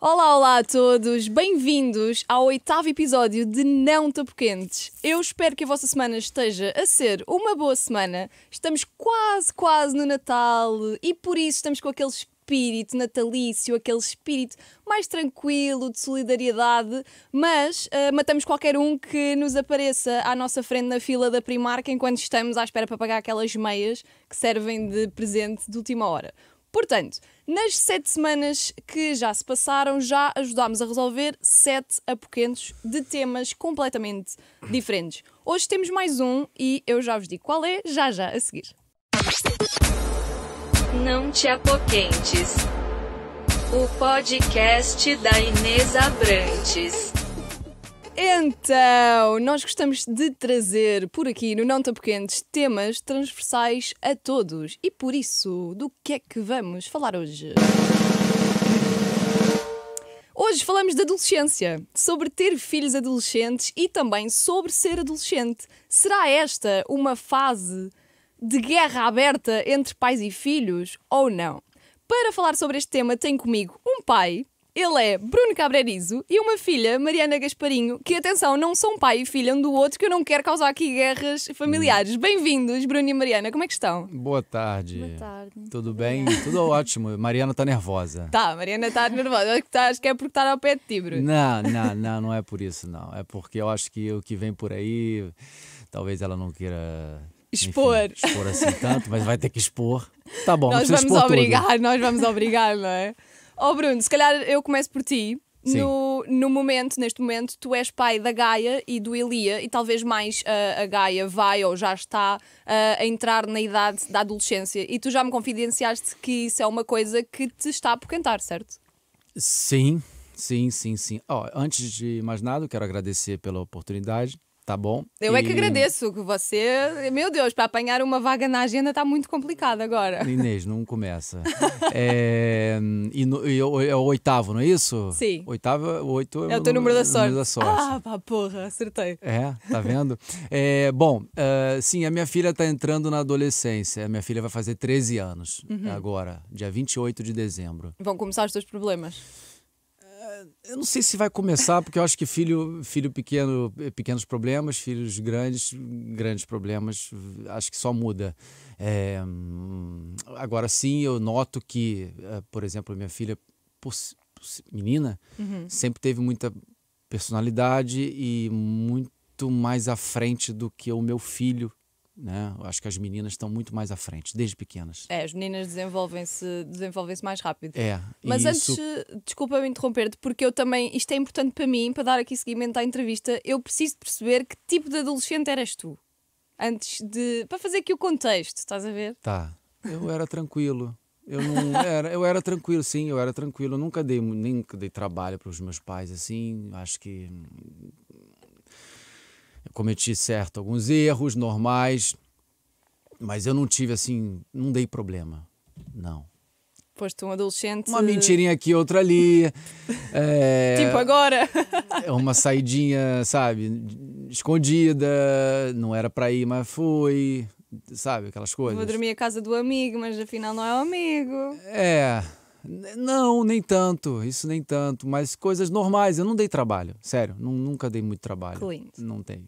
Olá, olá a todos, bem-vindos ao oitavo episódio de Não Tapoquentes. Eu espero que a vossa semana esteja a ser uma boa semana. Estamos quase, quase no Natal e por isso estamos com aquele espírito natalício, aquele espírito mais tranquilo, de solidariedade, mas uh, matamos qualquer um que nos apareça à nossa frente na fila da Primark enquanto estamos à espera para pagar aquelas meias que servem de presente de última hora. Portanto, nas sete semanas que já se passaram, já ajudámos a resolver sete apoquentos de temas completamente diferentes. Hoje temos mais um e eu já vos digo qual é, já já a seguir. Não te apoquentes. O podcast da Inês Abrantes. Então, nós gostamos de trazer por aqui no Não Tapoquentes temas transversais a todos. E por isso, do que é que vamos falar hoje? Hoje falamos de adolescência, sobre ter filhos adolescentes e também sobre ser adolescente. Será esta uma fase de guerra aberta entre pais e filhos ou não? Para falar sobre este tema, tenho comigo um pai ele é Bruno Cabrerizo e uma filha, Mariana Gasparinho, que, atenção, não são pai e filha um do outro, que eu não quero causar aqui guerras familiares. Hum. Bem-vindos, Bruno e Mariana, como é que estão? Boa tarde. Boa tarde. Tudo bem? Tudo ótimo. Mariana tá nervosa. Tá, Mariana tá nervosa. Acho que, tá, acho que é porque está ao pé de ti, Bruno. Não, não, não, não é por isso, não. É porque eu acho que o que vem por aí, talvez ela não queira expor. Enfim, expor assim tanto, mas vai ter que expor. Tá bom, nós vamos obrigar, tudo. nós vamos obrigar, não é? Oh Bruno, se calhar eu começo por ti. No, no momento, neste momento, tu és pai da Gaia e do Elia, e talvez mais uh, a Gaia vai ou já está uh, a entrar na idade da adolescência. E tu já me confidenciaste que isso é uma coisa que te está a apoquentar, certo? Sim, sim, sim, sim. Oh, antes de mais nada, eu quero agradecer pela oportunidade tá bom? Eu e... é que agradeço que você. Meu Deus, para apanhar uma vaga na agenda está muito complicado agora. Inês, não começa. é, e, no, e, é o oitavo, não é isso? Sim. Oitavo, oito é o teu número da sorte. Da sorte. Ah, pá, porra, acertei. É, tá vendo? é, bom, uh, sim, a minha filha está entrando na adolescência. A minha filha vai fazer 13 anos uhum. agora, dia 28 de dezembro. Vão começar os teus problemas eu não sei se vai começar, porque eu acho que filho, filho pequeno, pequenos problemas, filhos grandes, grandes problemas, acho que só muda. É, agora sim, eu noto que, eh, por exemplo, minha filha, menina, uhum. sempre teve muita personalidade e muito mais à frente do que o meu filho né? Acho que as meninas estão muito mais à frente, desde pequenas. É, as meninas desenvolvem-se desenvolvem mais rápido. É. Mas isso... antes, desculpa me interromper-te, porque eu também, isto é importante para mim, para dar aqui seguimento à entrevista, eu preciso perceber que tipo de adolescente eras tu. Antes de. para fazer aqui o contexto, estás a ver? Tá. Eu era tranquilo. Eu não era, eu era tranquilo, sim, eu era tranquilo. Eu nunca dei, nunca dei trabalho para os meus pais assim. Acho que cometi certo alguns erros normais, mas eu não tive assim, não dei problema, não. Foste um adolescente. Uma mentirinha aqui, outra ali. é, tipo agora. É uma saidinha, sabe, escondida, não era para ir, mas fui, sabe, aquelas coisas. Vou dormir à casa do amigo, mas afinal não é o amigo. É. Não, nem tanto, isso nem tanto, mas coisas normais. Eu não dei trabalho, sério, nunca dei muito trabalho. Lindo. Não tem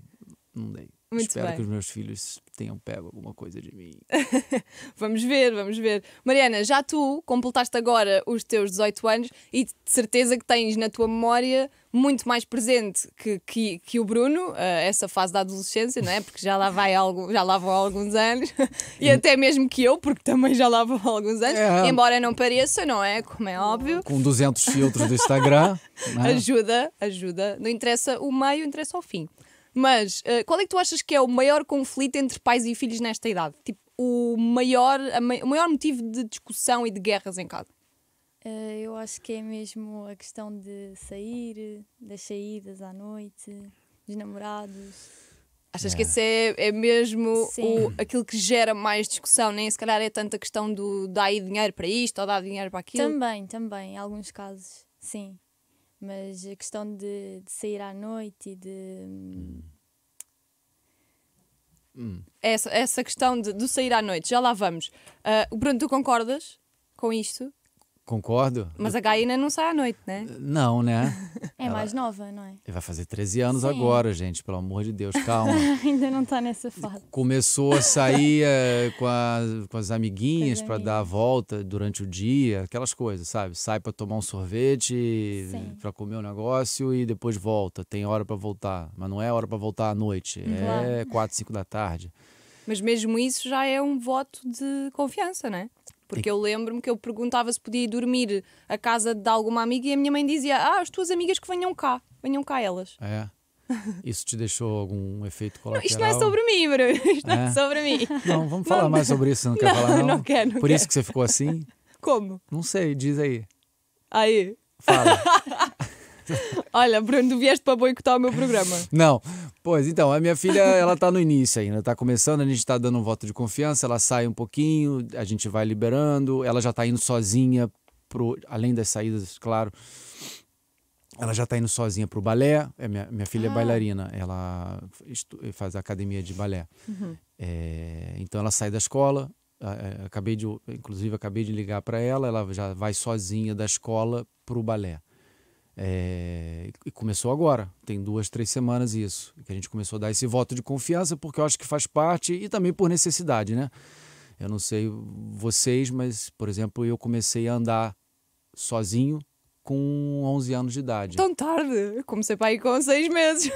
não dei. Muito Espero bem. que os meus filhos tenham pego alguma coisa de mim. vamos ver, vamos ver. Mariana, já tu completaste agora os teus 18 anos e de certeza que tens na tua memória muito mais presente que, que, que o Bruno, uh, essa fase da adolescência, não é? Porque já lá, vai algo, já lá vão alguns anos, e até mesmo que eu, porque também já lá vão alguns anos, é. embora não pareça, não é? Como é óbvio. Com 200 filtros do Instagram. É? Ajuda, ajuda. Não interessa o meio, interessa o fim. Mas uh, qual é que tu achas que é o maior conflito entre pais e filhos nesta idade? Tipo, o maior, o maior motivo de discussão e de guerras em casa? Uh, eu acho que é mesmo a questão de sair, das saídas à noite, dos namorados. Achas é. que esse é, é mesmo o, aquilo que gera mais discussão? Nem se calhar é tanta questão do dar aí dinheiro para isto ou dar dinheiro para aquilo? Também, também, em alguns casos, sim. Mas a questão de, de sair à noite e de. Hum. hum. Essa, essa questão de, de sair à noite, já lá vamos. Uh, Bruno, tu concordas com isto? Concordo? Mas a Gaina não sai à noite, né? Não, né? É mais nova, não é? Ele vai fazer 13 anos Sim. agora, gente, pelo amor de Deus, calma. Ainda não está nessa fase. Começou a sair eh, com, a- com as amiguinhas para dar a volta durante o dia, aquelas coisas, sabe? Sai para tomar um sorvete, para comer um negócio e depois volta. Tem hora para voltar, mas não é hora para voltar à noite, é Claro. 4, 5 da tarde. Mas mesmo isso já é um voto de confiança, né? Porque eu lembro-me que eu perguntava se podia ir dormir à casa de alguma amiga e a minha mãe dizia: Ah, as tuas amigas que venham cá, venham cá elas. É. Isso te deixou algum efeito Não, colateral? isto não é sobre mim, Bruno. Isto não é É? sobre mim. Não, vamos falar mais sobre isso, não, quer falar não? não quero, não Por quero. isso que você ficou assim? Como? Não sei, diz aí. Aí. Fala. Olha, Bruno, tu vieste para boicotar o meu programa. Não. Pois, então, a minha filha, ela tá no início ainda, tá começando, a gente tá dando um voto de confiança, ela sai um pouquinho, a gente vai liberando, ela já tá indo sozinha pro, além das saídas, claro. Ela já tá indo sozinha pro balé, é minha, minha filha é Ah. bailarina, ela faz academia de balé. É, então ela sai da escola, acabei de, inclusive acabei de ligar para ela, ela já vai sozinha da escola pro balé. É, e começou agora, tem duas, três semanas isso, que a gente começou a dar esse voto de confiança, porque eu acho que faz parte e também por necessidade, né? Eu não sei vocês, mas, por exemplo, eu comecei a andar sozinho com 11 anos de idade. Tão tarde. Eu comecei para ir com seis meses.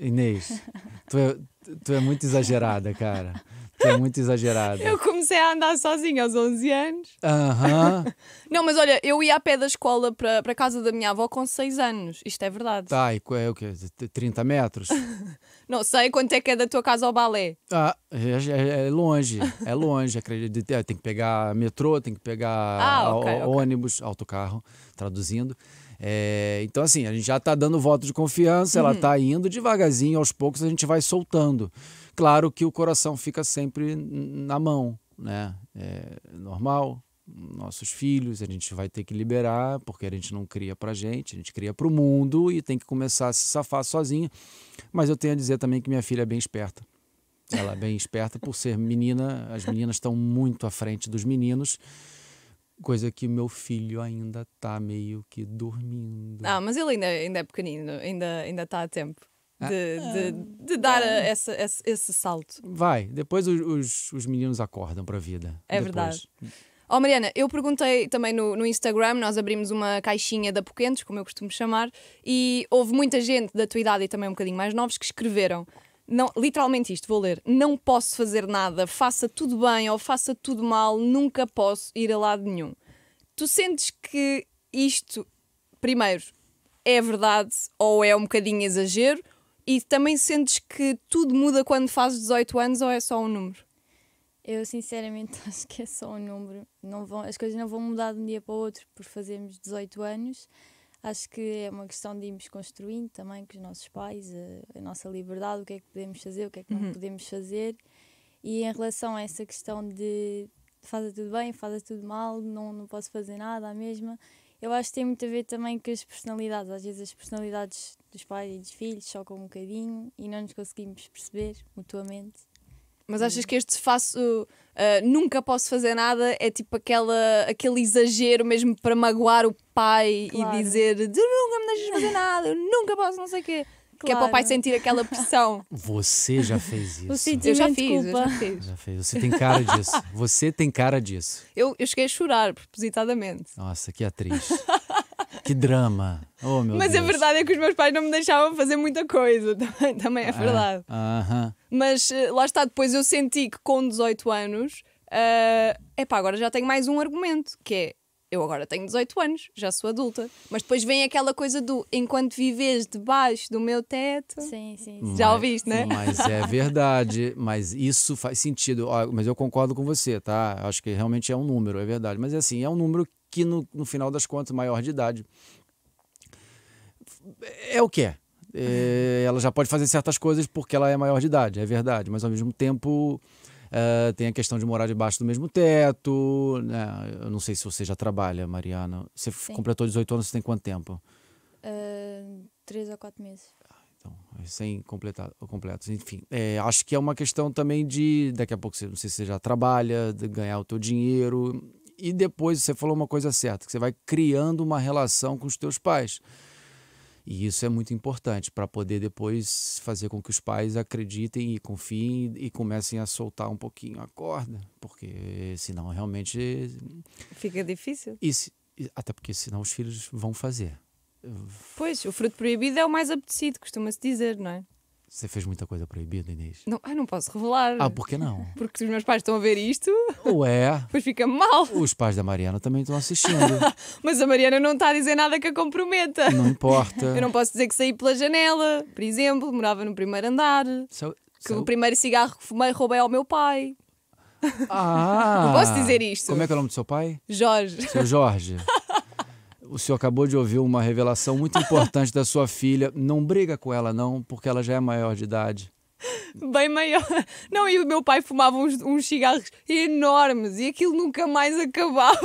Inês, tu é, tu é muito exagerada, cara. É muito exagerada. Eu comecei a andar sozinha aos 11 anos. Aham, Não, mas olha, eu ia a pé da escola para, para a casa da minha avó com 6 anos. Isto é verdade. tá, e é o quê? 30 metros? Não sei quanto é que é da tua casa ao balé. Ah, é, é- é longe, é longe. acredito. É, Tem que pegar metrô, tem que pegar Ah, ok, ó- ok. ônibus, autocarro, traduzindo. É, então, assim, a gente já está dando voto de confiança, Uhum. ela está indo devagarzinho, aos poucos a gente vai soltando. Claro que o coração fica sempre na mão, né? É normal. Nossos filhos, a gente vai ter que liberar, porque a gente não cria pra gente, a gente cria pro mundo e tem que começar a se safar sozinho. Mas eu tenho a dizer também que minha filha é bem esperta. Ela é bem esperta por ser menina. As meninas estão muito à frente dos meninos. Coisa que meu filho ainda tá meio que dormindo. Ah, mas ele ainda, ainda é pequenino, ainda, ainda está a tempo Ah. de, de, de dar a- essa, esse, esse salto. Vai, depois os, os, os meninos acordam pra vida. É Depois. verdade. Oh, Mariana, eu perguntei também no, no Instagram, nós abrimos uma caixinha de apoquentes, como eu costumo chamar, e houve muita gente da tua idade e também um bocadinho mais novos que escreveram. Não, literalmente isto, vou ler. Não posso fazer nada, faça tudo bem ou faça tudo mal, nunca posso ir a lado nenhum. Tu sentes que isto, primeiro, é verdade ou é um bocadinho exagero? E também sentes que tudo muda quando fazes 18 anos ou é só um número? Eu sinceramente acho que é só um número. Não vão, as coisas não vão mudar de um dia para o outro por fazermos 18 anos. Acho que é uma questão de irmos construindo também com os nossos pais a, a nossa liberdade, o que é que podemos fazer, o que é que não podemos fazer. E em relação a essa questão de faça tudo bem, faça tudo mal, não, não posso fazer nada, a mesma. Eu acho que tem muito a ver também com as personalidades. Às vezes as personalidades dos pais e dos filhos chocam um bocadinho e não nos conseguimos perceber mutuamente. Mas achas que este faço ah, nunca posso fazer nada é tipo aquela, aquele exagero mesmo para magoar o pai Claro. e dizer tu nunca me deixas fazer nada, eu nunca posso não sei o quê. Que é para o pai Claro. sentir aquela pressão. Você já fez isso. eu já fiz, eu já fiz. Já fez. Você tem cara disso. Você tem cara disso. Eu, eu cheguei a chorar propositadamente. Nossa, que atriz. que drama. Oh, meu Mas Deus. a verdade é que os meus pais não me deixavam fazer muita coisa, também, também é verdade. Ah, Aham. Mas eh, lá está, depois eu senti que com 18 anos, é epá, agora já tenho mais um argumento, que é eu agora tenho 18 anos, já sou adulta. Mas depois vem aquela coisa do enquanto vives debaixo do meu teto. Sim, sim, sim. Já ouviste, né? Mas é verdade, mas isso faz sentido. Mas eu concordo com você, tá? Acho que realmente é um número, é verdade. Mas assim, é um número que no, no final das contas, maior de idade. É o que é. É, ela já pode fazer certas coisas porque ela é maior de idade, é verdade. Mas ao mesmo tempo eh, tem a questão de morar debaixo do mesmo teto. Né? Eu não sei se você já trabalha, Mariana. Você Sim. completou 18 anos, você tem quanto tempo? Ah, três ou quatro meses. Então, sem completar, completos. Enfim, é, acho que é uma questão também de. Daqui a pouco, você, não sei se você já trabalha, de ganhar o teu dinheiro. E depois você falou uma coisa certa, que você vai criando uma relação com os teus pais. E isso é muito importante para poder depois fazer com que os pais acreditem e confiem e comecem a soltar um pouquinho a corda, porque senão realmente Fica difícil. e e- até porque senão os filhos vão fazer. Pois, o fruto proibido é o mais apetecido, costuma-se dizer, não é? Você fez muita coisa proibida, Inês? Não, ai, não posso revelar. Ah, por que não? Porque se os meus pais estão a ver isto, Ué, depois fica mal. os pais da Mariana também estão assistindo. Mas a Mariana não está a dizer nada que a comprometa. Não importa. Eu não posso dizer que saí pela janela, por exemplo, morava no primeiro andar, eu- que eu- o primeiro cigarro que fumei roubei ao meu pai. Ah! Não posso dizer isto. Como é que é o nome do seu pai? Jorge. Seu Jorge. O senhor acabou de ouvir uma revelação muito importante da sua filha. Não briga com ela, não, porque ela já é maior de idade. Bem maior. Não, e o meu pai fumava uns, uns cigarros enormes e aquilo nunca mais acabava.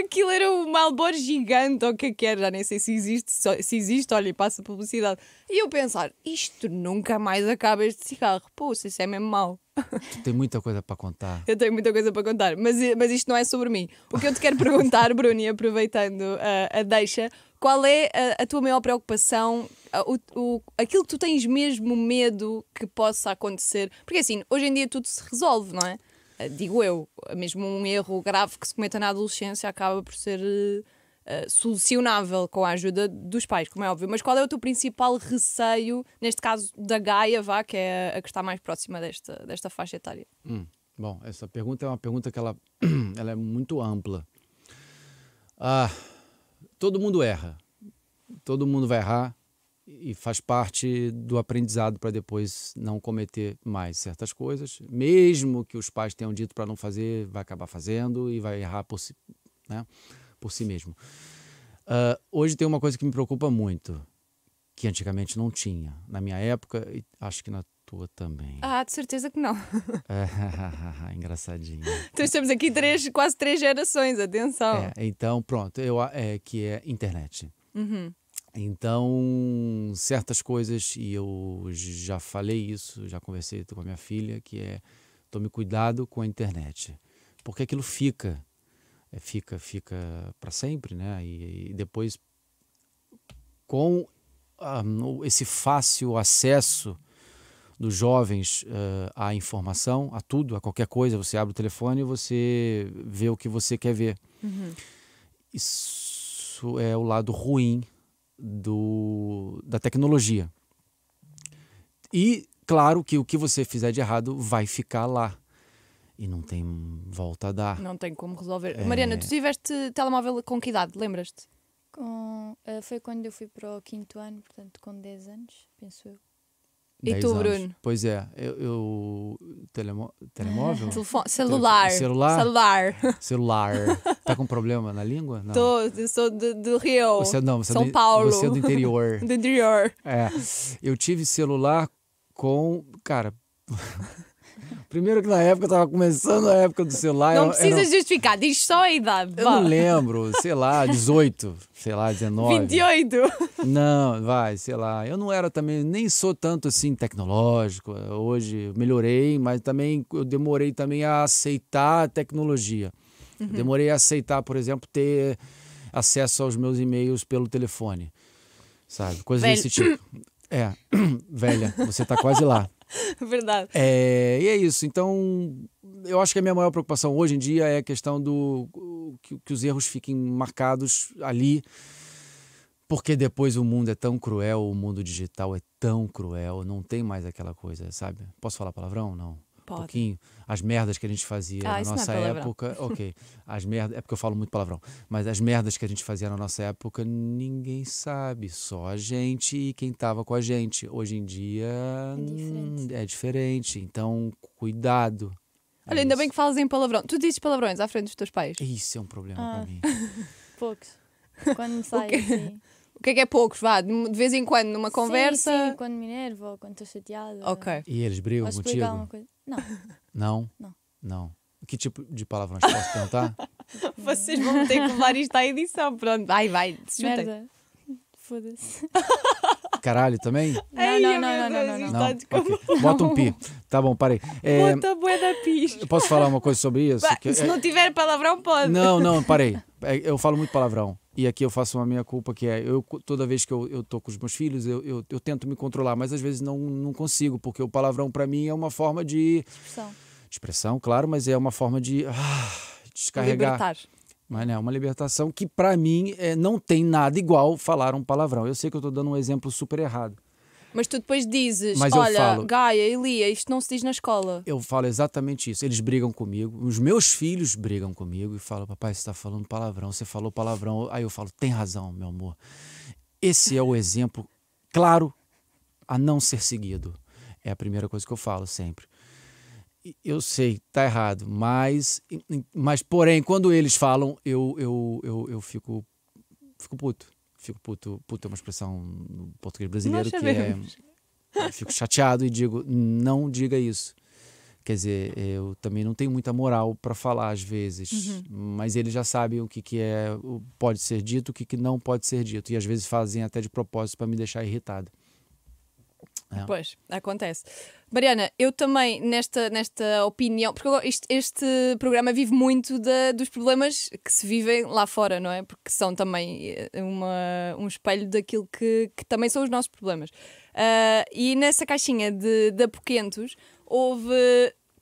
Aquilo era o Malboro gigante, ou o que é que era, já nem sei se existe, só- se existe, olha, e passa publicidade. E eu pensar, isto nunca mais acaba este cigarro. Pô, isso é mesmo mau. Tu tem muita coisa para contar. Eu tenho muita coisa para contar, mas, mas isto não é sobre mim. O que eu te quero perguntar, Bruni, aproveitando a, a deixa, qual é a, a tua maior preocupação, a- o, o- aquilo que tu tens mesmo medo que possa acontecer? Porque assim, hoje em dia tudo se resolve, não é? Ah, Digo eu, mesmo um erro grave que se cometa na adolescência acaba por ser eh, eh, solucionável com a ajuda dos pais, como é óbvio. Mas qual é o teu principal receio, neste caso da Gaia, vá, que é a que está mais próxima desta, desta faixa etária? Hum, Bom, essa pergunta é uma pergunta que ela, ela é muito ampla. Ah, todo mundo erra. Todo mundo vai errar e faz parte do aprendizado para depois não cometer mais certas coisas. Mesmo que os pais tenham dito para não fazer, vai acabar fazendo e vai errar por si, né, por si mesmo. Ah, hoje tem uma coisa que me preocupa muito, que antigamente não tinha. Na minha época, e acho que na tua também. Ah, de certeza que não. Engraçadinho. Então estamos aqui três, quase três gerações, atenção. É, então, pronto, eu, é, que é internet. Uhum. Então, certas coisas, e eu já falei isso, já conversei com a minha filha, que é tome cuidado com a internet. Porque aquilo fica, fica, fica para sempre, né? E, e depois, com ah, no- esse fácil acesso dos jovens ah, à informação, a tudo, a qualquer coisa, você abre o telefone e você vê o que você quer ver. Isso é o lado ruim do, da tecnologia. E, claro, que o que você fizer de errado vai ficar lá. E não tem volta a dar. Não tem como resolver. É. Mariana, tu tiveste telemóvel com que idade? Lembras-te? Com, eh, foi quando eu fui para o quinto ano, portanto com 10 anos, penso eu. E 10 tu, anos. Bruno? Pois é, eu. eu telemo, telemóvel? Telefone, celular. celular? Celular. Celular. Tá com problema na língua? Não. Tô, eu sou do, do Rio. Você não, você é São do, Paulo. Você é do interior. Do interior. É. Eu tive celular com. Cara. Primeiro que na época tava começando a época do celular. Não era- precisa era- justificar, diz só a idade. Eu não lembro, sei lá, 18, sei lá, 19. 28. Não, vai, sei lá. Eu não era também, nem sou tanto assim tecnológico. Hoje eu melhorei, mas também eu demorei também a aceitar a tecnologia. Eu demorei a aceitar, por exemplo, ter acesso aos meus e-mails pelo telefone. Sabe? Coisas Velho. desse tipo. É, velha, você tá quase lá. Verdade. É, e é isso. Então, eu acho que a minha maior preocupação hoje em dia é a questão do que, que os erros fiquem marcados ali, porque depois o mundo é tão cruel, o mundo digital é tão cruel, não tem mais aquela coisa, sabe? Posso falar palavrão? Não. Um Pode. pouquinho. As merdas que a gente fazia Ah, na é nossa palavrão. época. Ok. As merdas. É porque eu falo muito palavrão. Mas as merdas que a gente fazia na nossa época, ninguém sabe. Só a gente e quem tava com a gente. Hoje em dia hum, diferente. é diferente. Então, cuidado. É Olha, ainda bem isso. que falas em palavrão. Tu dizes palavrões à frente dos teus pais. Isso é um problema Ah. para mim. Poucos. Quando me sai quê? assim. O que é que é poucos? Vá, de vez em quando, numa conversa. Sim, sim, quando me enervo ou quando estou chateada. Ok. E eles brigam contigo? Não, Não? Não. Não. Que tipo de palavrões posso perguntar? Vocês vão ter que levar isto à edição. Pronto, vai, vai. merda. Foda-se. caralho também? Não, Ai, não, não, não, não, não, isto não. está desculpa. Ok. Bota um pi. Tá bom, parei. É, Bota bué da pis. eu posso falar uma coisa sobre isso? Bah, Que- Se é- não tiver palavrão, pode. Não, não, parei. É, Eu falo muito palavrão. E aqui eu faço uma minha culpa, que é, eu toda vez que eu, eu tô com os meus filhos, eu, eu, eu tento me controlar, mas às vezes não, não consigo, porque o palavrão para mim é uma forma de Expressão. expressão, claro, mas é uma forma de ah, descarregar. Libertar. Mas é uma libertação que para mim é, não tem nada igual falar um palavrão. Eu sei que eu tô dando um exemplo super errado. Mas tu depois dizes: Mas Olha, falo- Gaia, Elia, isto não se diz na escola. Eu falo exatamente isso. Eles brigam comigo, os meus filhos brigam comigo e falam: Papai, você está falando palavrão, você falou palavrão. Aí eu falo: Tem razão, meu amor. Esse é o exemplo claro a não ser seguido. É a primeira coisa que eu falo sempre. Eu sei, tá errado, mas, mas porém, quando eles falam, eu, eu, eu, eu fico, fico puto. Fico puto. Puto é uma expressão no português brasileiro que é. fico chateado e digo, não diga isso. Quer dizer, eu também não tenho muita moral para falar às vezes, mas eles já sabem o que, que é, pode ser dito, o que, que não pode ser dito. E às vezes fazem até de propósito para me deixar irritado. É. Pois, acontece. Mariana, eu também, nesta, nesta opinião, porque isto- este programa vive muito da- dos problemas que se vivem lá fora, não é? Porque são também eh, uma, um espelho daquilo que, que também são os nossos problemas. Ah, e nessa caixinha de, de apoquentos houve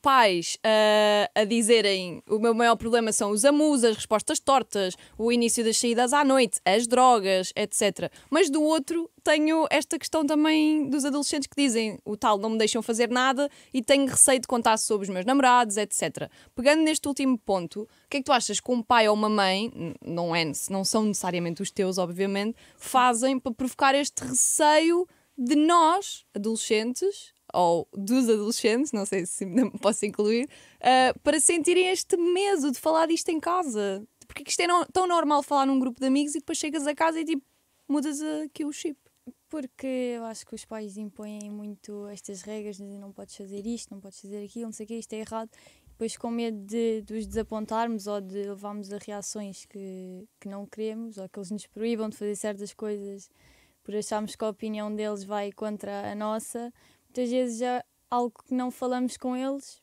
pais ah, a dizerem o meu maior problema são os amus, as respostas tortas, o início das saídas à noite, as drogas, etc. Mas do outro tenho esta questão também dos adolescentes que dizem o tal não me deixam fazer nada e tenho receio de contar sobre os meus namorados, etc. Pegando neste último ponto, o que é que tu achas que um pai ou uma mãe, não, é, não são necessariamente os teus, obviamente, fazem para provocar este receio de nós, adolescentes, ou dos adolescentes, não sei se me posso incluir, ah, para sentirem este medo de falar disto em casa. Porque isto é no- tão normal falar num grupo de amigos e depois chegas a casa e tipo, mudas aqui o chip. Porque eu acho que os pais impõem muito estas regras, dizem não podes fazer isto, não podes fazer aquilo, não sei o que, isto é errado. Depois, com medo de, de os desapontarmos ou de levarmos a reações que, que não queremos ou que eles nos proíbam de fazer certas coisas por acharmos que a opinião deles vai contra a nossa, muitas vezes é algo que não falamos com eles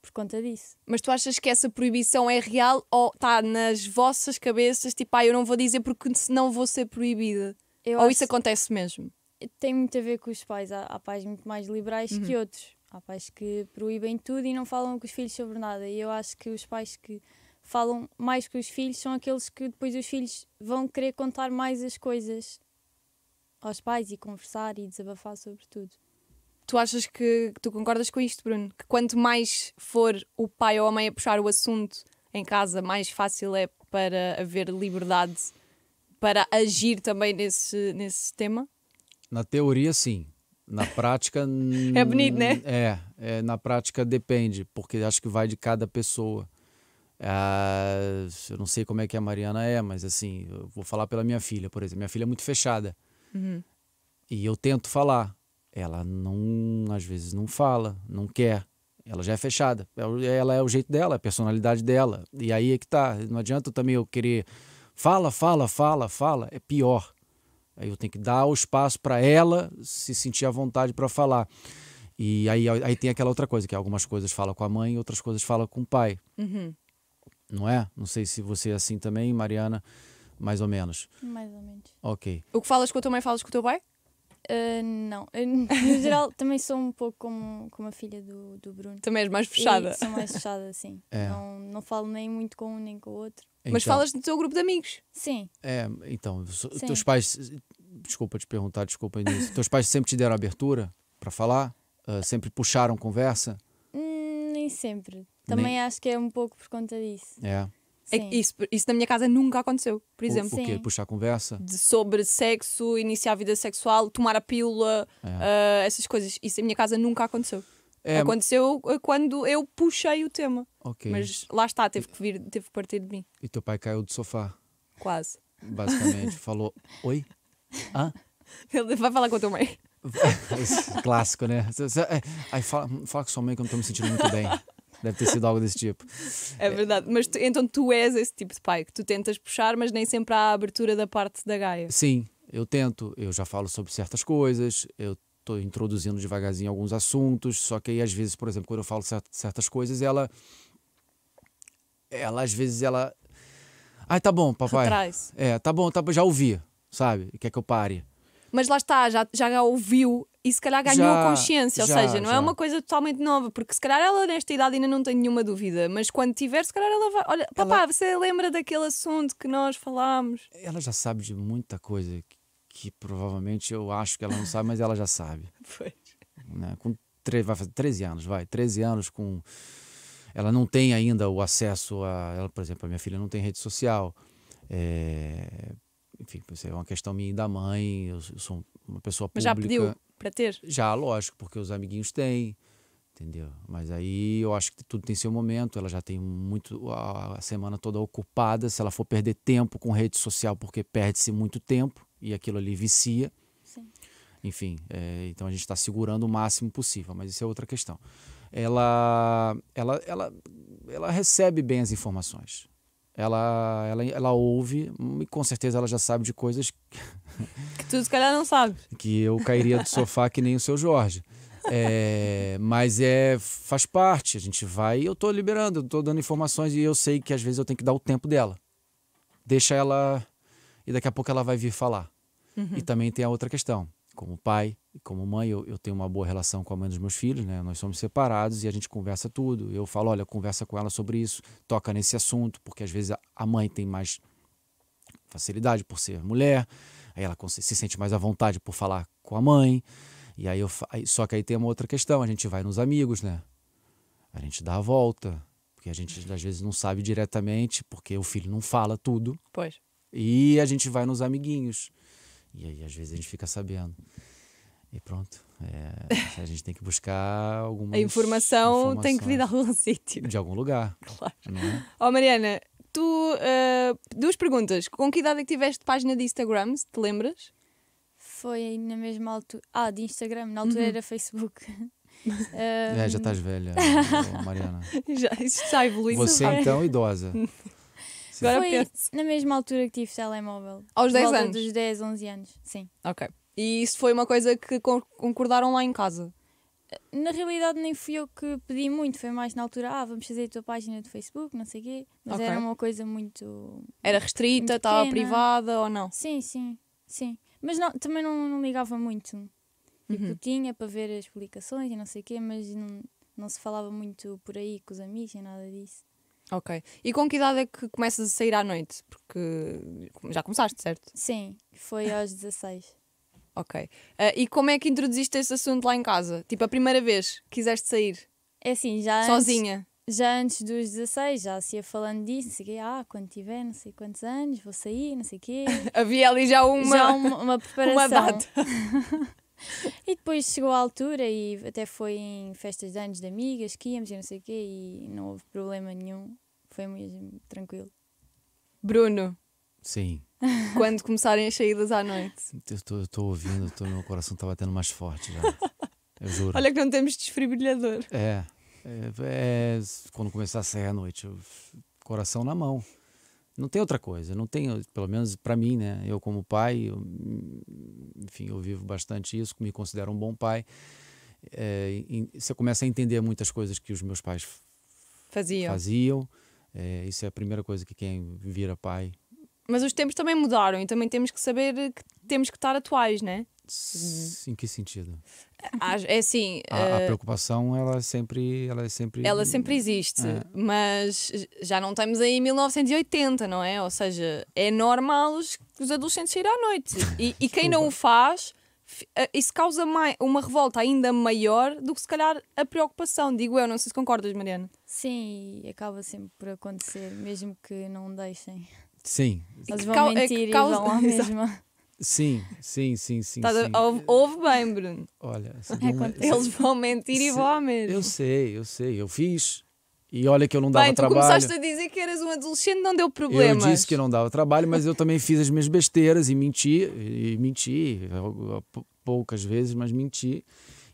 por conta disso. Mas tu achas que essa proibição é real ou está nas vossas cabeças, tipo, ah, eu não vou dizer porque senão vou ser proibida? Eu ou acho- isso acontece mesmo? tem muito a ver com os pais. Há, há pais muito mais liberais Uhum. que outros. Há pais que proíbem tudo e não falam com os filhos sobre nada. E eu acho que os pais que falam mais com os filhos são aqueles que depois os filhos vão querer contar mais as coisas aos pais e conversar e desabafar sobre tudo. Tu achas que, que tu concordas com isto, Bruno? Que quanto mais for o pai ou a mãe a puxar o assunto em casa, mais fácil é para haver liberdade para agir também nesse, nesse tema? Na teoria, sim. Na prática. É bonito, né? É, é, na prática depende, porque acho que vai de cada pessoa. Ah, eu não sei como é que a Mariana é, mas assim, eu vou falar pela minha filha, por exemplo. Minha filha é muito fechada. E eu tento falar. Ela não, às vezes, não fala, não quer. Ela já é fechada. É Ela é o jeito dela, é a personalidade dela. E aí é que tá. Não adianta também eu querer. Fala, fala, fala, fala. É pior. Aí eu tenho que dar o espaço para ela se sentir à vontade para falar. E aí, aí tem aquela outra coisa, que algumas coisas fala com a mãe, outras coisas fala com o pai. Não é? Não sei se você é assim também, Mariana, mais ou menos. Mais ou menos. Ok. O que falas com a tua mãe, falas com o teu pai? Ah, não. Eu, no geral, também sou um pouco como, como a filha do, do Bruno. Também és mais E fechada. sou mais fechada, sim. É. Não, não falo nem muito com um nem com o outro. Mas Então, falas do teu grupo de amigos. Sim. É, então, so- Sim. teus pais, desculpa te perguntar, desculpa nisso. teus pais sempre te deram abertura para falar? Ah, sempre puxaram conversa? Hum, nem sempre. Também acho que é um pouco por conta disso. É. É Sim. isso, isso na minha casa nunca aconteceu, por O- exemplo. O, quê? Sim. Puxar conversa? De- sobre sexo, iniciar a vida sexual, tomar a pílula, É. ah, essas coisas. Isso na minha casa nunca aconteceu. É, Aconteceu ah, quando eu puxei o tema. ok. Mas lá está, teve que vir, teve que partir de mim. E teu pai caiu do sofá, Quase. basicamente. falou, oi? Hã? Ele vai falar com a tua mãe. Esse clássico, né? É, Aí fala, fala com sua mãe que eu não tô me sentindo muito bem. Deve ter sido algo desse tipo. É verdade. Mas tu- então tu és esse tipo de pai que tu tentas puxar, mas nem sempre há a abertura da parte da Gaia. Sim, eu tento, eu já falo sobre certas coisas, eu estou introduzindo devagarzinho alguns assuntos, só que aí às vezes, por exemplo, quando eu falo cer- certas coisas, ela ela às vezes ela Ai, tá bom, papai. É, tá bom, tá já ouvi, sabe? Quer que eu pare? Mas lá está, já, já ouviu e se calhar ganhou Já, consciência, ou já, seja, não é já. uma coisa totalmente nova, porque se calhar ela nesta idade ainda não tem nenhuma dúvida, mas quando tiver, se calhar ela vai. Olha, papá, você lembra daquele assunto que nós falámos? Ela já sabe de muita coisa que, que provavelmente eu acho que ela não sabe, mas ela já sabe. Pois. né? Com tre- vai fazer 13 anos, vai, 13 anos com ela não tem ainda o acesso a ela, por exemplo, a minha filha não tem rede social. É, enfim, isso é uma questão minha e da mãe, eu, eu sou uma pessoa Mas pública. já pediu para ter? Já, lógico, porque os amiguinhos têm, entendeu? Mas aí eu acho que tudo tem seu momento. Ela já tem muito a, a semana toda ocupada. Se ela for perder tempo com rede social, porque perde-se muito tempo e aquilo ali vicia. Sim. Enfim, é, então a gente está segurando o máximo possível, mas isso é outra questão. Ela, ela, ela, ela recebe bem as informações. Ela, ela, ela ouve e com certeza ela já sabe de coisas Que tu se calhar não sabes. que eu cairia do sofá que nem o seu Jorge. É, mas é faz parte, a gente vai eu tô liberando, eu tô dando informações e eu sei que às vezes eu tenho que dar o tempo dela. Deixa ela e daqui a pouco ela vai vir falar. E também tem a outra questão. Como pai como mãe, eu, eu tenho uma boa relação com a mãe dos meus filhos, né? Nós somos separados e a gente conversa tudo. Eu falo, olha, conversa com ela sobre isso, toca nesse assunto, porque às vezes a, mãe tem mais facilidade por ser mulher, aí ela se sente mais à vontade por falar com a mãe. E aí eu só que aí tem uma outra questão, a gente vai nos amigos, né? A gente dá a volta, porque a gente às vezes não sabe diretamente, porque o filho não fala tudo, Pois. e a gente vai nos amiguinhos. E aí às vezes a gente fica sabendo. E pronto, é, a gente tem que buscar algumas A informação tem que vir de algum sítio. de algum lugar, Claro. não é? Ó Mariana, tu. ah, duas perguntas. Com que idade é que tiveste página de Instagram, se te lembras? Foi na mesma altura. Ah, de Instagram, na altura Uhum. era Facebook. É, já estás velha, ô, Mariana. Já, isso já evoluiu. Você então, idosa. Agora Foi penso. na mesma altura que tive telemóvel. Aos Por 10 volta anos? dos 10, 11 anos, sim. Ok. E isso foi uma coisa que con- concordaram lá em casa. Na realidade nem fui eu que pedi muito, foi mais na altura, ah, vamos fazer a tua página do Facebook, não sei o quê. Mas Ok. era uma coisa muito... Era restrita, estava privada ou não? Sim, sim, sim. Mas não, também não, não ligava muito. Tipo, Uhum. tinha para ver as publicações e não sei o quê, mas não, não se falava muito por aí com os amigos nem nada disso. Ok. E com que idade é que começas a sair à noite? Porque já começaste, certo? Sim, foi aos 16. Ok. Ah, e como é que introduziste esse assunto lá em casa? Tipo, a primeira vez que quiseste sair? É assim, já antes, Sozinha? já antes dos 16 já se ia falando disso, não sei o quê, ah, quando tiver não sei quantos anos, vou sair, não sei o quê. Havia ali já uma, já uma, uma preparação. uma data. E depois chegou a altura e até foi em festas de anos de amigas que íamos e não sei o quê e não houve problema nenhum. Foi mesmo tranquilo. Bruno, Sim. quando começarem as saídas à noite. Estou ouvindo, tô, meu coração está batendo mais forte já. Eu juro. Olha que não temos desfibrilhador. É, é, é, Quando começar a sair à noite, eu- coração na mão. Não tem outra coisa. Não tem, pelo menos para mim, né? Eu, como pai, eu, enfim, eu vivo bastante isso, me considero um bom pai. É, e- e você começa a entender muitas coisas que os meus pais Fazia. faziam. É, isso é a primeira coisa que quem vira pai. Mas os tempos também mudaram e também temos que saber que temos que estar atuais, né? Em que sentido? Às- É assim, A, a eh, preocupação, ela é sempre, ela é sempre. ela sempre existe, É. mas já não estamos aí em 1980, não é? Ou seja, é normal os, os adolescentes saírem à noite. E, e quem não o faz, eh, isso causa uma revolta ainda maior do que se calhar a preocupação, digo eu, não sei se concordas, Mariana. Sim, e acaba sempre por acontecer, mesmo que não deixem. Sim, Eles vão cau- é mentir e vão lá Exato. mesmo. sim, sim, sim, sim. A- sim. ouve, ouve bem, Bruno. Olha, É Eles vão mentir e Se- vão à mesmo. Eu sei, eu sei, eu fiz. E olha que eu não dava Bem, tu trabalho. começaste a dizer que eras um adolescente, não deu Eu problemas. disse que não dava trabalho, mas eu também fiz as minhas besteiras e menti, e menti, eu- eu- pou- poucas vezes, mas menti.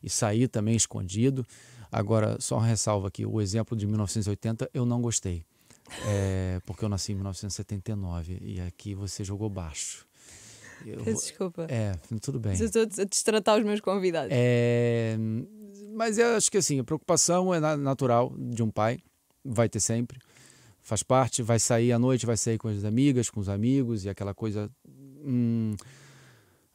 E saí também escondido. Agora, só uma ressalva aqui: o exemplo de 1980 eu não gostei. É, porque eu nasci em 1979 e aqui você jogou baixo. Eu desculpa. é, tudo bem. Eu estou a destratar os meus convidados. É, mas eu acho que assim, a preocupação é na- natural de um pai, vai ter sempre, faz parte, vai sair à noite, vai sair com as amigas, com os amigos e aquela coisa. hum,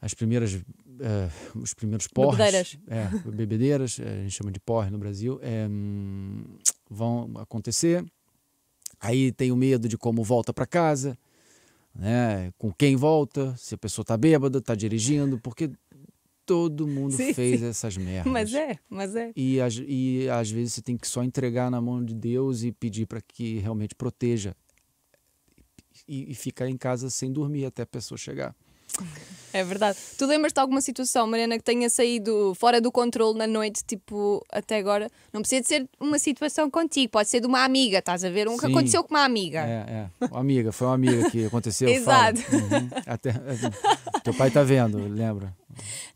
as primeiras. eh, os primeiros porres. Bebedeiras. É, bebedeiras, a gente chama de porre no Brasil, é, hum, vão acontecer. Aí tem o medo de como volta para casa, né? com quem volta, se a pessoa tá bêbada, tá dirigindo, porque todo mundo Sim, fez sim. essas merdas. Mas é, mas é. E, às- e às vezes você tem que só entregar na mão de Deus e pedir para que realmente proteja. E, e ficar em casa sem dormir até a pessoa chegar. É verdade. Tu lembras de alguma situação, Mariana, que tenha saído fora do controle na noite, tipo, até agora? Não precisa de ser uma situação contigo, pode ser de uma amiga, estás a ver? Um que Sim. aconteceu com uma amiga. É, é. Uma amiga, foi uma amiga que aconteceu. Exato. Uhum. Até, teu pai tá vendo, lembra?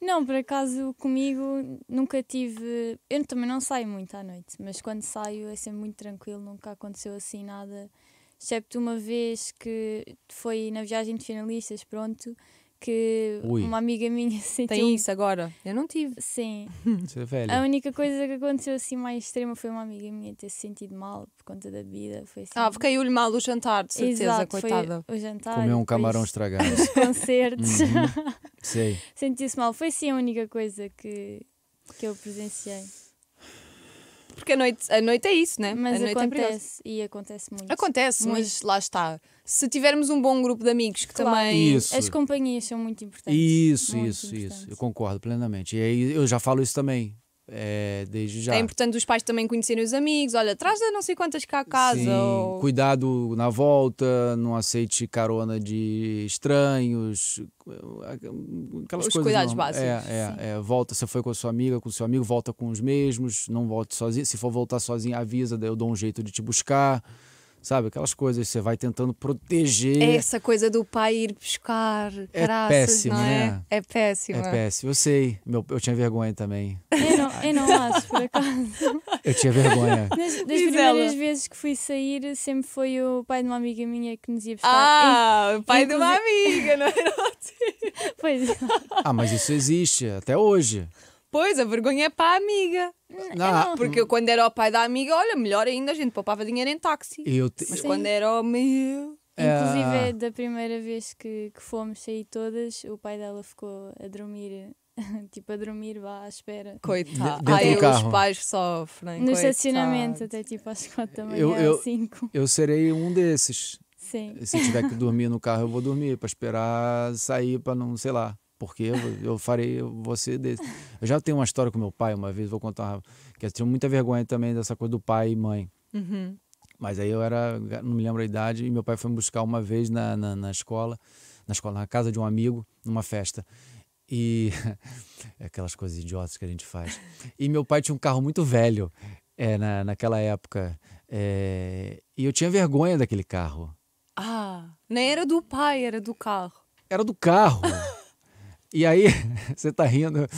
Não, por acaso comigo nunca tive. Eu também não saio muito à noite, mas quando saio é sempre muito tranquilo, nunca aconteceu assim nada. Excepto uma vez que foi na viagem de finalistas, pronto, que Ui. uma amiga minha sentiu. Tem isso agora? Eu não tive. Sim. Você é velha. A única coisa que aconteceu assim mais extrema foi uma amiga minha ter se sentido mal por conta da bebida. Foi assim. Ah, caiu-lhe mal o jantar, de certeza, Exato, coitada. foi o jantar. Comeu um camarão estragado. Os concertos. Uhum. Sei. Sentiu-se mal. Foi sim a única coisa que, que eu presenciei. Porque a noite, a noite é isso, né? Mas a noite é acontece e acontece muito. Acontece, Muito. mas lá está. Se tivermos um bom grupo de amigos que Claro. também. Isso. As companhias são muito importantes. Isso, muito isso, isso. importantes. Eu concordo plenamente. E aí eu já falo isso também. É, desde já. É importante os pais também conhecerem os amigos. Olha, traz não sei quantas cá a casa. Sim, ou- cuidado na volta, não aceite carona de estranhos, aquelas Os coisas. cuidados básicos, É, é, é, volta, você foi com a sua amiga, com o seu amigo, volta com os mesmos, não volte sozinho. Se for voltar sozinho, avisa, eu dou um jeito de te buscar. Sabe, aquelas coisas, você vai tentando proteger. É essa coisa do pai ir buscar. É caraças, péssimo, não é? né? É péssimo. É péssimo, eu sei. Meu, eu tinha vergonha também. Eu não, eu não acho, por acaso. Eu tinha vergonha. Das, das Diz primeiras ela. vezes que fui sair, sempre foi o pai de uma amiga minha que nos ia buscar. Ah, o pai de uma amiga, não é? E- Pois, Ah, mas isso existe até hoje. Pois, a vergonha é para a amiga. Não, Porque eu, quando era o pai da amiga, olha, melhor ainda, a gente poupava dinheiro em táxi. eu te- Mas Sim. quando era o meu. inclusive, Ah. é da primeira vez que, que fomos sair todas, o pai dela ficou a dormir, tipo a dormir, vá à espera. Coitado. Dentro Ai, do carro. os pais sofrem. No coitado. estacionamento, até tipo às quatro da manhã, Eu- eu- às cinco. eu serei um desses. Sim. Se tiver que dormir no carro, eu vou dormir para esperar sair para não, sei lá. Porque eu, eu farei você desse. Eu já tenho uma história com meu pai uma vez, vou contar, que eu tinha muita vergonha também dessa coisa do pai e mãe. Uhum. Mas aí eu era, não me lembro a idade, e meu pai foi me buscar uma vez na, na, na escola, na escola, na casa de um amigo, numa festa. E é aquelas coisas idiotas que a gente faz. E meu pai tinha um carro muito velho é, na, naquela época. é, e eu tinha vergonha daquele carro. Ah, nem era do pai, era do carro. Era do carro. E aí, você tá rindo.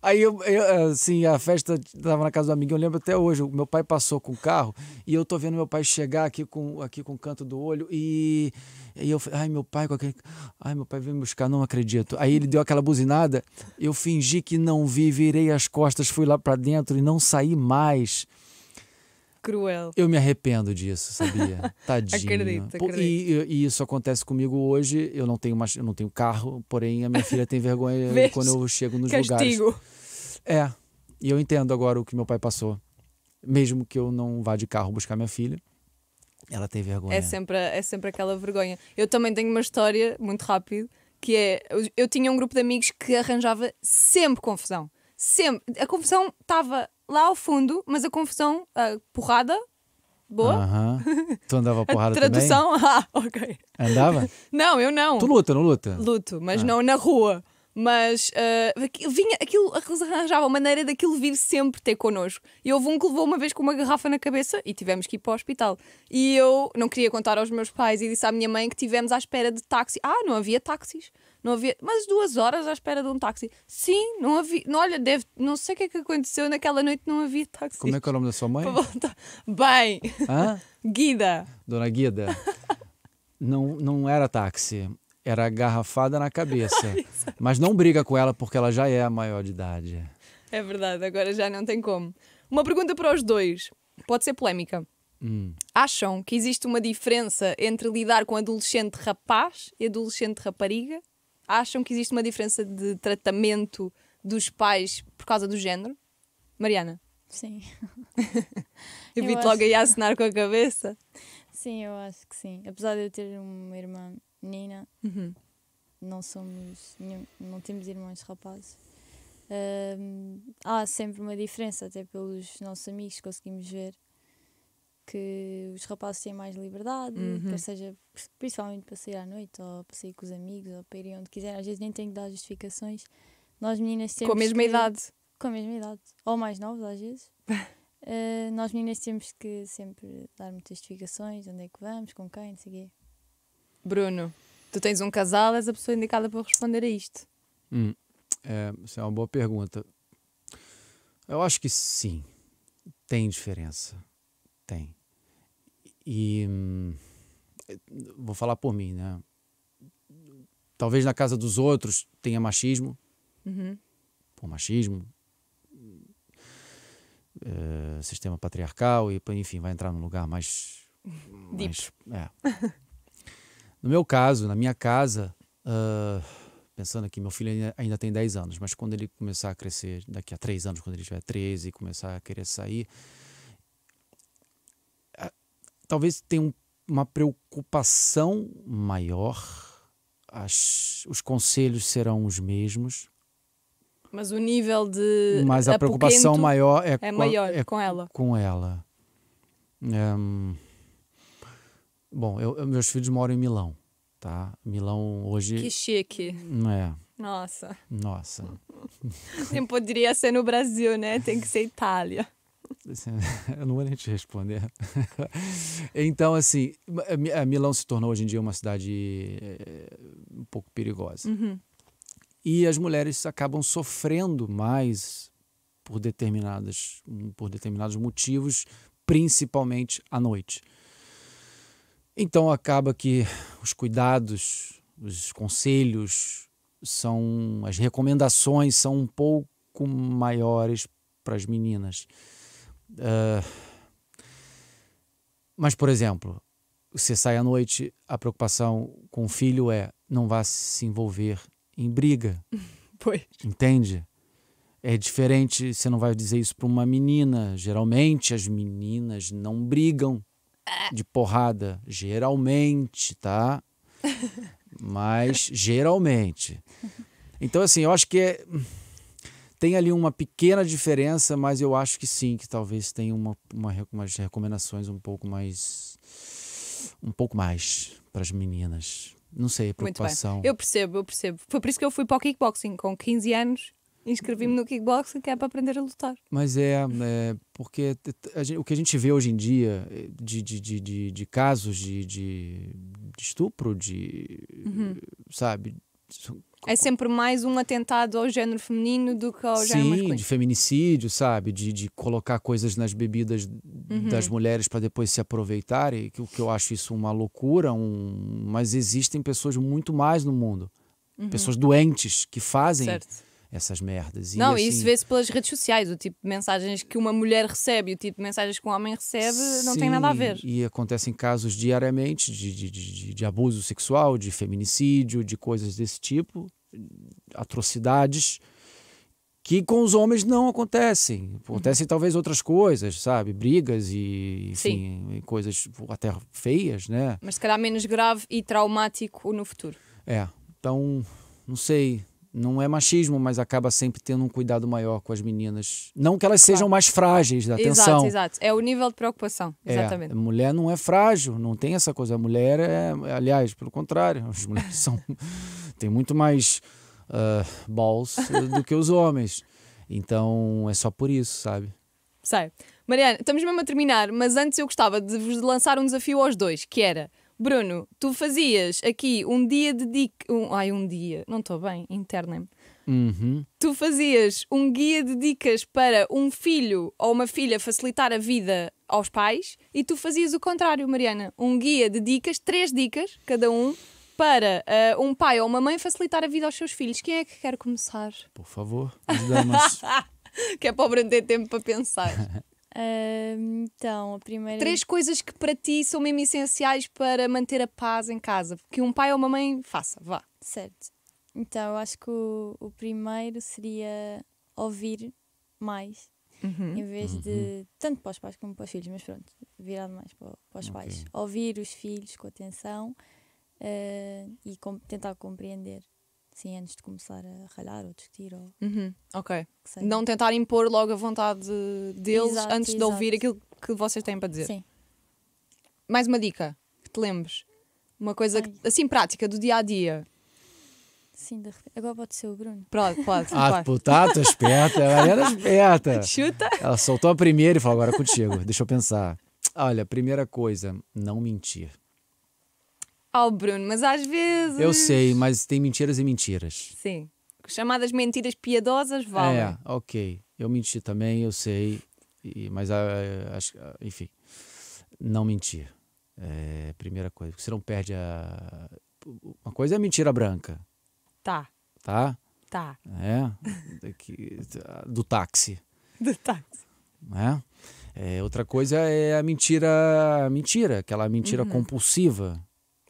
Aí, eu, eu, assim, a festa tava na casa do amiguinho, eu lembro até hoje. Meu pai passou com o carro e eu tô vendo meu pai chegar aqui com, aqui com o canto do olho e, e eu ai, meu pai, com aquele. Ai, meu pai veio me buscar, não acredito. Aí ele deu aquela buzinada, eu fingi que não vi, virei as costas, fui lá pra dentro e não saí mais. Cruel. Eu me arrependo disso, sabia? Tadinho. Acredito, Pô, E, e isso acontece comigo hoje. Eu não tenho mais, eu não tenho carro, porém a minha filha tem vergonha quando eu chego nos lugares. Castigo. É. E eu entendo agora o que meu pai passou. Mesmo que eu não vá de carro buscar minha filha, ela tem vergonha. É sempre, é sempre aquela vergonha. Eu também tenho uma história, muito rápido, que é: eu, eu tinha um grupo de amigos que arranjava sempre confusão. Sempre. A confusão estava lá ao fundo, mas a confusão, a porrada, boa. Aham. Tu andava a porrada tradução, ah, ok. também? Andava? Não, eu não. Tu luta, não luta? Luto, mas Ah. não na rua. Mas ah, vinha, aquilo eles arranjavam a maneira daquilo vir sempre ter connosco. E houve um que levou uma vez com uma garrafa na cabeça e tivemos que ir para o hospital. E eu não queria contar aos meus pais e disse à minha mãe que tivemos à espera de táxi. Ah, não havia táxis. Não havia, mas duas horas à espera de um táxi. Sim, não havia. Não, olha, deve, não sei o que é que aconteceu naquela noite, não havia táxi. Como é que é o nome da sua mãe? Bem, Hã? Guida. Dona Guida. não, não era táxi. era garrafada na cabeça. Mas não briga com ela porque ela já é a maior de idade. É verdade, agora já não tem como. Uma pergunta para os dois. Pode ser polémica. Hum. Acham que existe uma diferença entre lidar com adolescente rapaz e adolescente rapariga? Acham que existe uma diferença de tratamento dos pais por causa do género? Mariana, Sim. eu vi-te logo aí a assinar com a cabeça. Sim, eu acho que sim. Apesar de eu ter uma irmã menina, Uhum. não somos. não temos irmãos rapazes. Ahm, há sempre uma diferença, até pelos nossos amigos conseguimos ver que os rapazes têm mais liberdade, Uhum. quer seja principalmente para sair à noite ou para sair com os amigos ou para ir onde quiser, às vezes nem tem que dar justificações. Nós meninas temos Com a mesma que- idade. Com a mesma idade, ou mais novos às vezes. Ah, nós meninas temos que sempre dar muitas justificações, onde é que vamos, com quem, não sei o quê. Bruno, tu tens um casal, és a pessoa indicada para responder a isto. Hum, é, essa é uma boa pergunta. Eu acho que sim, tem diferença. Tem. E hum, vou falar por mim, né? Talvez na casa dos outros tenha machismo, Uhum. por machismo, eh, sistema patriarcal e enfim vai entrar num lugar mais, Deep. mais é. no meu caso na minha casa ah, pensando aqui meu filho ainda, tem 10 anos mas quando ele começar a crescer daqui a 3 anos quando ele tiver 13 e começar a querer sair talvez tenha um- uma preocupação maior as, os conselhos serão os mesmos Mas o nível de. mas a preocupação maior é, é com maior é com ela. com ela. Ehm, bom, eu, eu- meus filhos moram em Milão, tá? Milão hoje Que chique. não é. Nossa. Nossa, Nem poderia ser no Brasil, né? Tem que ser Itália. eu não vou nem te responder. então, assim, Mi- a Milão se tornou hoje em dia uma cidade eh, um pouco perigosa. Uhum. E as mulheres acabam sofrendo mais por determinadas por determinados motivos, principalmente à noite. Então acaba que os cuidados, os conselhos são as recomendações são um pouco maiores para as meninas. Ah, mas, por exemplo, você sai à noite, a preocupação com o filho é não vá se envolver em briga, Pois. entende? É diferente, você não vai dizer isso para uma menina. Geralmente as meninas não brigam de porrada, geralmente, tá? Mas geralmente. Então assim, eu acho que é tem ali uma pequena diferença, mas eu acho que sim, que talvez tenha uma, uma, umas recomendações um pouco mais um pouco mais para as meninas. Não sei, bem. preocupação. Eu percebo, eu percebo. Foi por isso que eu fui para o kickboxing com 15 anos. Inscrevi-me no kickboxing que é para aprender a lutar. Mas é, é, porque a gen- o que a gente vê hoje em dia eh, de, de, de, de, de casos de, de, de estupro, de. Sabe? É sempre mais um atentado ao género feminino do que ao género Sim, masculino. de feminicídio, sabe? De, de colocar coisas nas bebidas das mulheres para depois se aproveitarem, que, o que eu acho isso uma loucura, um, mas existem pessoas muito mais no mundo. Pessoas doentes que fazem Certo. Essas merdas. E, Não, assim, isso vê-se pelas redes sociais. O tipo de mensagens que uma mulher recebe e o tipo de mensagens que um homem recebe não tem nada a Sim, ver. E acontecem casos diariamente de, de, de, de- abuso sexual, de feminicídio, de coisas desse tipo, atrocidades que com os homens não acontecem. Acontecem talvez outras coisas, sabe? Brigas e, enfim, e coisas até feias, né? Mas se calhar menos grave e traumático no futuro. É, então, não sei. Não é machismo, mas acaba sempre tendo um cuidado maior com as meninas. Não que elas sejam mais frágeis, atenção. Exato, exato. É o nível de preocupação. É, Exatamente. a mulher não é frágil, não tem essa coisa. A mulher é, aliás, pelo contrário, as mulheres são têm muito mais ah, balls do que os homens. Então é só por isso, sabe? Sei. Mariana, estamos mesmo a terminar, mas antes eu gostava de vos lançar um desafio aos dois, que era Bruno, tu fazias aqui um dia de dica. Um, ai, um dia, não estou bem, internem. Uhum. Tu fazias um guia de dicas para um filho ou uma filha facilitar a vida aos pais e tu fazias o contrário, Mariana. Um guia de dicas, três dicas, cada um, para ah, um pai ou uma mãe facilitar a vida aos seus filhos. Quem é que quer começar? Por favor, ajuda-nos. Que é para o Bruno ter tempo para pensar. Ah, então, a primeira. Três coisas que para ti são mesmo essenciais para manter a paz em casa. Que um pai ou uma mãe faça. Vá. Certo. Então, eu acho que o, o primeiro seria ouvir mais, Uhum. em vez de. Tanto para os pais como para os filhos, mas pronto, virado mais para, para os pais. Ok. Ouvir os filhos com atenção ah, e com- tentar compreender, sim, antes de começar a ralhar ou discutir ou Uhum. Ok. Não tentar impor logo a vontade deles Exato, antes de ouvir exato. aquilo que vocês têm para dizer. Sim. Mais uma dica que te lembres. Uma coisa que- assim prática do dia a dia. Sim, de repente. Agora pode ser o Bruno. Pode, pode. Ah, é esperta, a Mariana é esperta. Chuta. Ela soltou a primeira e falou: agora contigo, deixa eu pensar. Olha, primeira coisa, não mentir. Oh, Bruno, mas às vezes. Eu sei, mas tem mentiras e mentiras. Sim. Chamadas mentiras piadosas valem. É, ok. Eu menti também, eu sei. e- mas, ah, acho, ah, enfim, não mentir. É, primeira coisa. Porque você não perde a. Uma coisa é a mentira branca, Tá, tá? tá. É. Daqui- do táxi. Do táxi. né? É, outra coisa é a mentira, a mentira, aquela mentira compulsiva.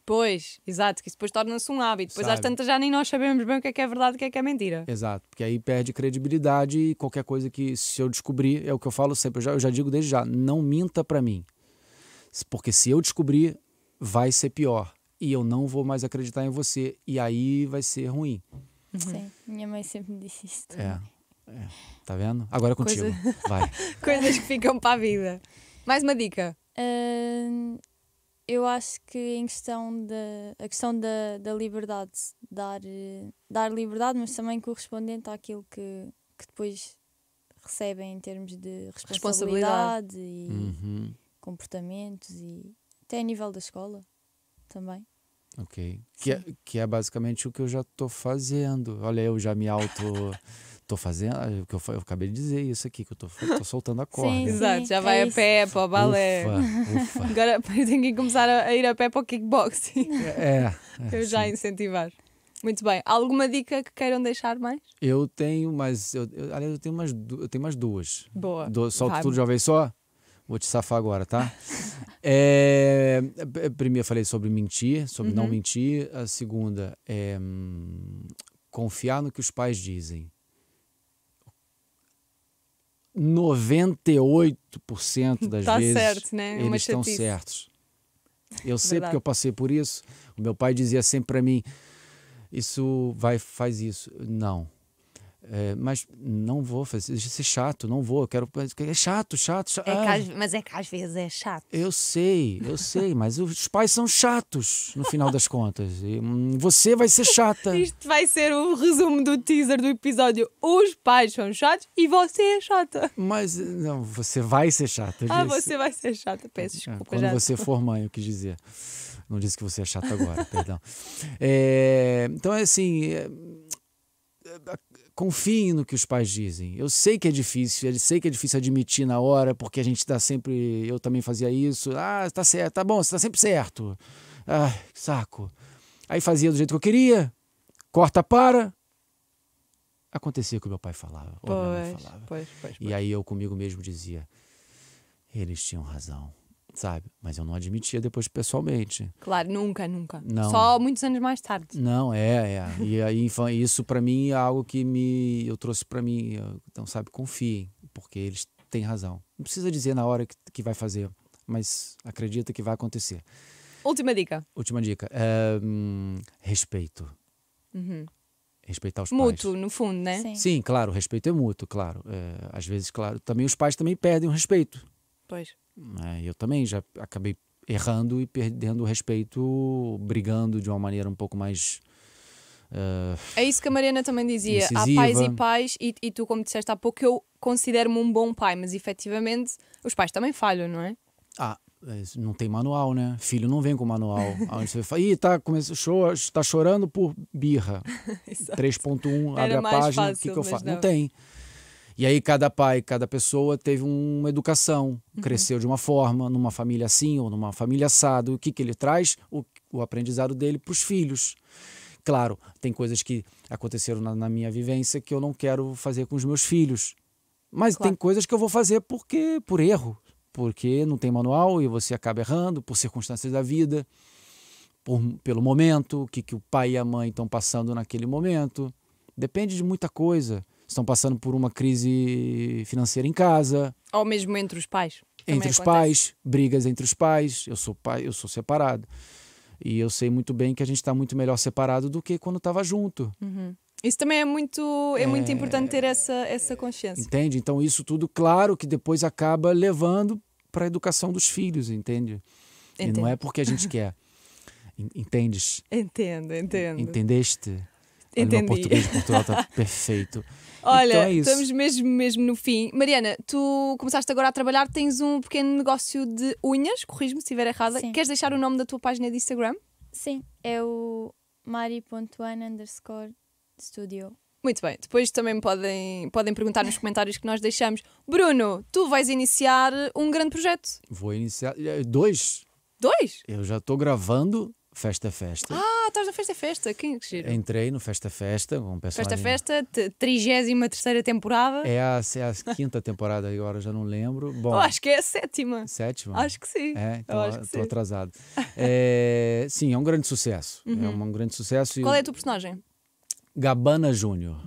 Pois, exato, que isso depois torna-se um hábito. Depois às Sabe. tantas já nem nós sabemos bem o que é que é verdade e o que é que é mentira. Exato, porque aí perde credibilidade e qualquer coisa que se eu descobrir, é o que eu falo sempre, eu já, eu já digo desde já, não minta pra mim. Porque se eu descobrir, vai ser pior. E eu não vou mais acreditar em você. E aí vai ser ruim. Sim. Minha mãe sempre me disse isso. É. é. Tá vendo? Agora é contigo. Vai. Coisas que ficam para a vida. Mais uma dica. Ahn, eu acho que em questão da a questão da, da liberdade, dar, dar liberdade, mas também correspondente àquilo que, que depois recebem em termos de Responsabilidade. responsabilidade e Uhum. comportamentos e até a nível da escola também. Ok. Que é, que é basicamente o que eu já tô fazendo. Olha, eu já me auto. tô fazendo. ah, o que eu, eu acabei de dizer isso aqui, que eu tô, tô soltando a corda. Sim, Exato, já é vai a isso. pé para o balé. Ufa, ufa. Agora tenho que começar a a ir a pé para o kickboxing. É. é, Eu já sim. incentivar. Muito bem. Alguma dica que queiram deixar mais? Eu tenho, mas. Eu, eu, aliás, eu tenho umas, du- eu tenho umas duas. Boa. Do, solto Vai. tudo de uma vez só? Vou te safar agora, tá? é, p- primeiro eu falei sobre mentir, sobre não Uhum. mentir. A segunda é hum, confiar no que os pais dizem. 98% das Tá vezes certo, né? Uma eles estão certos. Eu sei Verdade. porque eu passei por isso. O meu pai dizia sempre para mim: isso vai, faz isso. Não. É, mas não vou fazer, de ser chato, não vou. Quero. É chato, chato, chato. Ah, mas é que às vezes é chato. eu sei, eu sei, mas os pais são chatos no final das contas. E, hum, você vai ser chata. Isto vai ser o resumo do teaser do episódio. Os pais são chatos e você é chata. Mas não, você vai ser chata. Ah, disse. você vai ser chata. Peço É, desculpa. Quando já. você for mãe, eu quis dizer. Não disse que você é chata agora, perdão. É, então é assim. Confiem no que os pais dizem. Eu sei que é difícil, eu sei que é difícil admitir na hora, porque a gente está sempre. Eu também fazia isso. Ah, tá certo, tá bom, você tá sempre certo. Ah, saco. Aí fazia do jeito que eu queria, corta para. Acontecia o que meu pai falava. ou minha mãe Pois, falava. pois, pois. E aí eu comigo mesmo dizia, eles tinham razão, sabe? Mas eu não admitia depois pessoalmente. Claro, nunca, nunca. Não. Só muitos anos mais tarde. Não, é, é. E aí isso para mim é algo que me eu trouxe para mim. Então, sabe, confiem, porque eles têm razão. Não precisa dizer na hora que, que vai fazer, mas acredita que vai acontecer. Última dica. Última dica, é, hum, respeito. Uhum. Respeitar os pais. Mútuo, no fundo, né? Sim. Sim, claro, o respeito é mútuo, claro. É, às vezes, claro, também os pais também perdem o respeito. Pois. Né? Eu também já acabei errando e perdendo o respeito, brigando de uma maneira um pouco mais. eh, É isso que a Mariana também dizia. Há Incisiva. pais e pais, e, e tu, como disseste há pouco, eu considero-me um bom pai, mas efetivamente os pais também falham, não é? ah, eh, não tem manual, né? Filho não vem com manual. Onde você fala, ih, tá, começou, cho- tá chorando por birra. 3.1, abre a página, o que, que eu faço? não. Não tem. E aí cada pai, cada pessoa teve uma educação, Uhum. cresceu de uma forma, numa família assim ou numa família assado. O que, que ele traz? O, o aprendizado dele para os filhos. Claro, tem coisas que aconteceram na, na minha vivência que eu não quero fazer com os meus filhos. Mas Claro. tem coisas que eu vou fazer porque por erro, porque não tem manual e você acaba errando, por circunstâncias da vida, por, pelo momento, o que, que o pai e a mãe estão passando naquele momento. Depende de muita coisa. Estão passando por uma crise financeira em casa, Ou mesmo entre os pais. Também entre os acontece. pais, brigas entre os pais. Eu sou pai, eu sou separado. E eu sei muito bem que a gente está muito melhor separado do que quando estava junto. Isso também é muito, é muito importante ter essa, essa consciência. Entende? Então isso tudo, claro, que depois acaba levando para a educação dos filhos, entende? E Entendo. não é porque a gente quer. En- Entendes? Entendo, entendo. Entendeste? Olha, o meu Entendi. português de Portugal está perfeito. Olha, Então é isso. estamos mesmo, mesmo no fim. Mariana, tu começaste agora a trabalhar, tens um pequeno negócio de unhas, corrijo-me se estiver errada. Sim. Queres deixar o nome da tua página de Instagram? Sim, é o mari.one underscore studio. Muito bem, depois também podem, podem perguntar nos comentários que nós deixamos. Bruno, tu vais iniciar um grande projeto. Vou iniciar. eh, Dois. Dois? Eu já estou gravando Festa é Festa. Ah, estás na Festa é Festa. Que giro. Entrei no Festa é Festa um Festa personagem. é Festa, t- 33 temporada. É a, é a quinta temporada agora, já não lembro. Bom, Eu acho que é a sétima. sétima. Acho que sim. É, então estou sim. atrasado. É, sim, é um grande sucesso. É um grande sucesso. Qual o é a tua personagem? Gabana Júnior.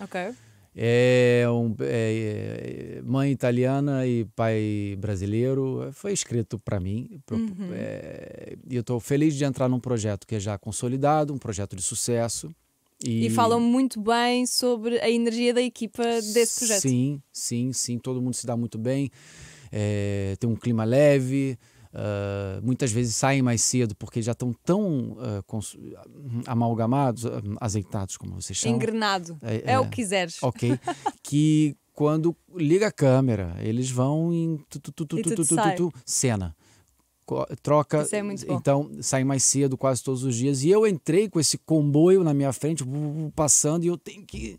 Ok. É, um, é, é, mãe italiana e pai brasileiro. Foi escrito para mim. Pro- é, e eu estou feliz de entrar num projeto que é já consolidado, um projeto de sucesso. E, falam muito bem sobre a energia da equipa desse projeto. Sim, sim, sim. Todo mundo se dá muito bem. É, tem um clima leve. Ah, muitas vezes saem mais cedo porque já estão tão cons- amalgamados, ah, azeitados, como vocês chamam. Engrenado. É, É, é. o que quiseres. Ok. que quando liga a câmera, eles vão em tu, tu, tu, cena. Troca. Isso é muito bom. Então, saem mais cedo quase todos os dias. E eu entrei com esse comboio na minha frente, passando, e eu tenho que.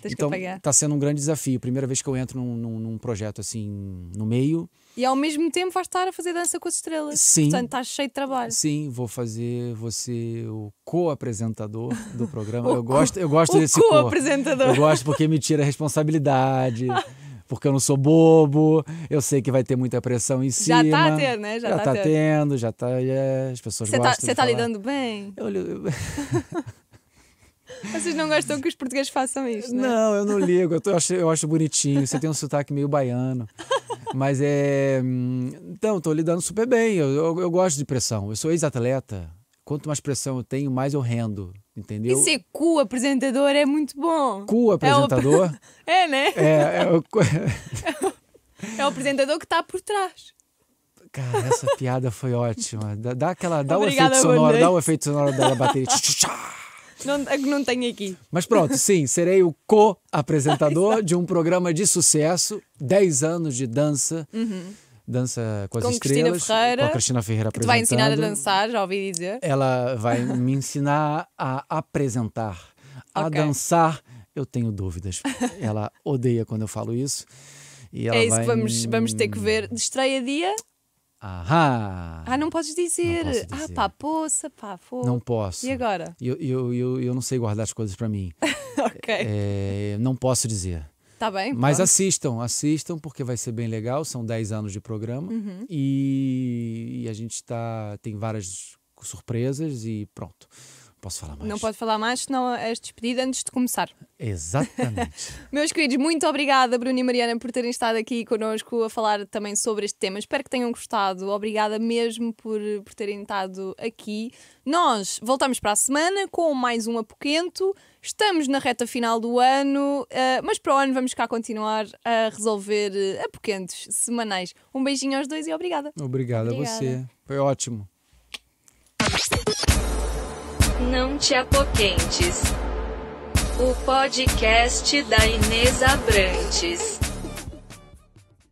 Tens então, que apagar. tá sendo um grande desafio. Primeira vez que eu entro num, num, num projeto assim, no meio. E ao mesmo tempo vais estar a fazer dança com as estrelas. Sim. Portanto, estás cheio de trabalho. Sim, vou fazer você o co-apresentador do programa. Eu co- gosto, eu gosto o desse co. co-apresentador. Eu gosto porque me tira a responsabilidade. Porque eu não sou bobo, eu sei que vai ter muita pressão em Já cima. tá a ter, né? Já Já, tá tá ter. tendo, já tá. é, as pessoas Você gostam. está de tá lidando bem? Eu li- Vocês não gostam que os portugueses façam isto, né? Não, eu não ligo. Eu, tô- eu acho, eu acho bonitinho. Você tem um sotaque meio baiano. Mas é. hum, Então, tô lidando super bem. Eu, eu, eu gosto de pressão. Eu sou ex-atleta. Quanto mais pressão eu tenho, mais eu rendo. Entendeu? E ser cu-apresentador é muito bom. Cu apresentador. É, né? É, é, o- É o apresentador que está por trás. Cara, essa piada foi ótima. Dá, dá aquela, dá o Obrigada, efeito sonoro, dá o efeito sonoro da bateria. Não, é não tenho aqui. Mas pronto, sim, serei o co-apresentador de um programa de sucesso, 10 anos de dança, dança com as Uhum. Com Cristina estrelas, Ferreira, com a Cristina Ferreira Que te vai ensinar a dançar, já ouvi dizer. Ela vai me ensinar a apresentar, a Ok. dançar. Eu tenho dúvidas. Ela odeia quando eu falo isso. E É isso vai que vamos, vamos ter que ver. De estreia dia? Ahá! Ah, não podes dizer. Não Ah, dizer. pá, poça, pá, fogo. Não posso. E agora? Eu, eu, eu, eu não sei guardar as coisas pra mim. ok. É, não posso dizer. Tá bem. Mas pronto. assistam, assistam, porque vai ser bem legal. São 10 anos de programa. Uhum. E, e a gente tá, tem várias surpresas e pronto. Posso falar mais? Não pode falar mais, senão és despedida antes de começar. Exatamente. Meus queridos, muito obrigada, Bruno e Mariana, por terem estado aqui connosco a falar também sobre este tema. Espero que tenham gostado. Obrigada mesmo por, por terem estado aqui. Nós voltamos para a semana com mais um Apoquento. Estamos na reta final do ano, eh, mas para o ano vamos cá continuar a resolver eh, apoquentos semanais. Um beijinho aos dois e obrigada. Obrigado a Obrigada. você. Foi ótimo. Não te apoquentes. O podcast da Inês Abrantes.